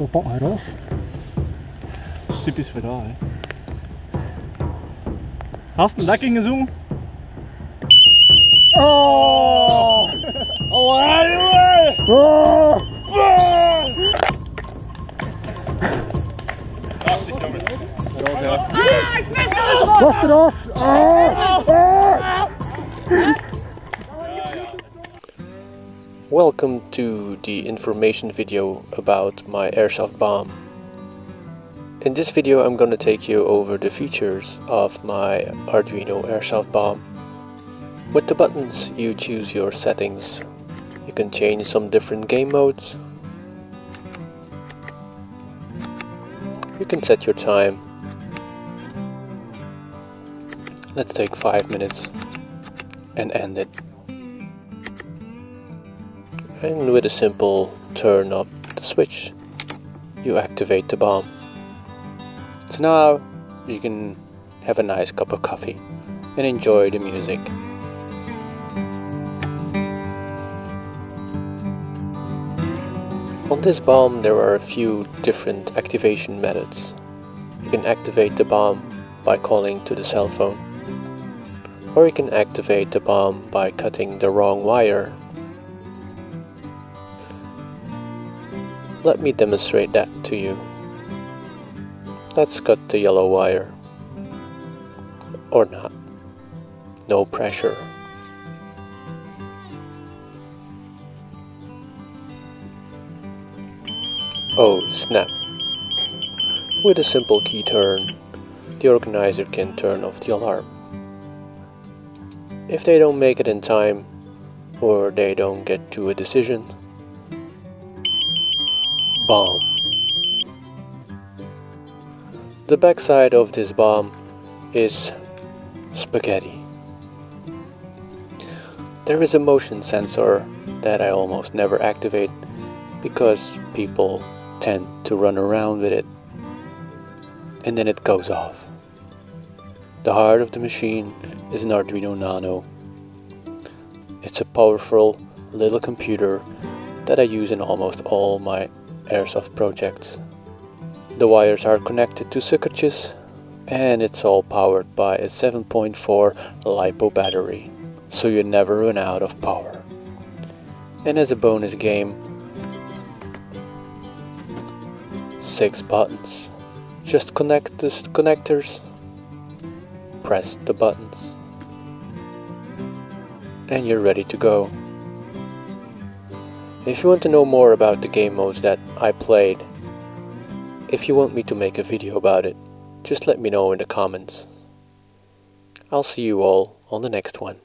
Gå bort her også. Det bist wir da, ey. Hast du einen Ducking gesungen? Oh! Oh, hey, Oh! oh. oh. oh. oh. oh. oh. bin raus! Lass Oh. Oh. Oh. Ah! Welcome to the information video about my airsoft bomb. In this video I'm gonna take you over the features of my Arduino airsoft bomb. With the buttons you choose your settings. You can change some different game modes. You can set your time. Let's take 5 minutes and end it. And with a simple turn of the switch, you activate the bomb. So now you can have a nice cup of coffee and enjoy the music. On this bomb there are a few different activation methods. You can activate the bomb by calling to the cell phone, or you can activate the bomb by cutting the wrong wire Let me demonstrate that to you. Let's cut the yellow wire. Or not. No pressure. Oh, snap. With a simple key turn, the organizer can turn off the alarm. If they don't make it in time, or they don't get to a decision, bomb. The backside of this bomb is spaghetti. There is a motion sensor that I almost never activate because people tend to run around with it and then it goes off. The heart of the machine is an Arduino Nano. It's a powerful little computer that I use in almost all my airsoft projects. The wires are connected to circuits and it's all powered by a 7.4 LiPo battery, so you never run out of power. And as a bonus game, 6 buttons. Just connect the connectors, press the buttons, and you're ready to go. If you want to know more about the game modes that I played, if you want me to make a video about it, just let me know in the comments. I'll see you all on the next one.